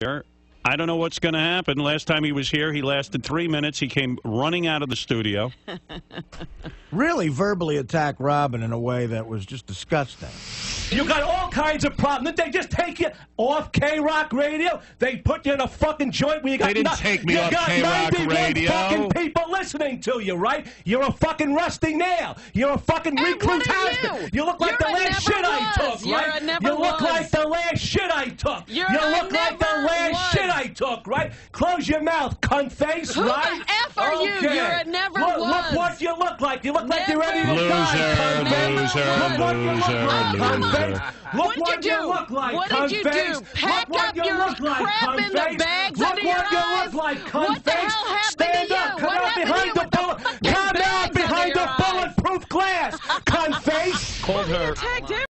here. I don't know what's going to happen. Last time he was here, he lasted three minutes. He came running out of the studio. really verbally attacked Robin in a way that was just disgusting. You got all kinds of problems. Did they just take you off K Rock Radio? They put you in a fucking joint where you got They didn't no- take me you off got K-Rock 91 Radio. fucking people listening to you, right? You're a fucking rusty nail. You're a fucking And recruit what are husband. you? look like You're the last never shit I took, You're right? a never you look was. like the last shit I took. You're you a look like the never last was. shit I took, right? Close your mouth, cunt face, Who the? F are you? Okay. You're a never look, was. Look what you look like. You look like you're ready to Never die, Loser, face. loser, Look what you look loser, like, cunt loser. face. Look What'd what you do? look like, What cunt did you do? face. Pack look what up you your look like, crap in the bags look under what your you eyes? look like, cunt What the hell happened Stand to up, come What out behind the bullet, come out behind the bulletproof glass, cunt face. Called her. Him